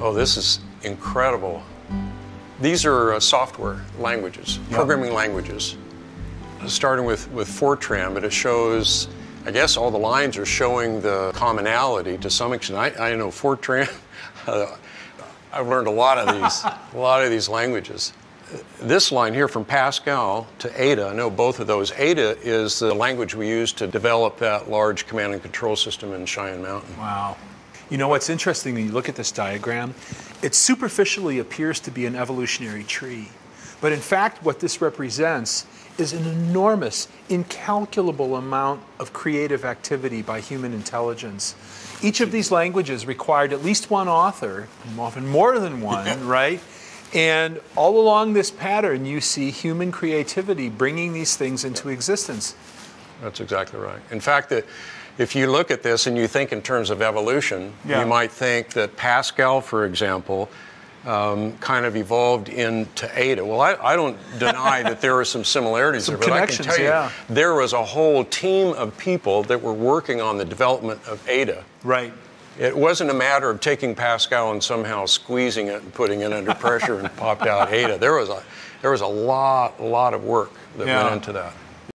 Oh, this is incredible. These are uh, software languages, yep. programming languages. Starting with, with Fortran, but it shows, I guess all the lines are showing the commonality to some extent. I, I know Fortran, uh, I've learned a lot of these, a lot of these languages. This line here from Pascal to Ada, I know both of those. Ada is the language we use to develop that large command and control system in Cheyenne Mountain. Wow. You know what's interesting when you look at this diagram? It superficially appears to be an evolutionary tree. But in fact, what this represents is an enormous, incalculable amount of creative activity by human intelligence. Each of these languages required at least one author, often more than one, right? And all along this pattern, you see human creativity bringing these things into existence. That's exactly right. In fact, the, if you look at this and you think in terms of evolution, yeah. you might think that Pascal, for example, um, kind of evolved into Ada. Well, I, I don't deny that there are some similarities some there, but I can tell you, yeah. there was a whole team of people that were working on the development of Ada. Right. It wasn't a matter of taking Pascal and somehow squeezing it and putting it under pressure and popped out Ada. There was a there was a lot, lot of work that yeah. went into that.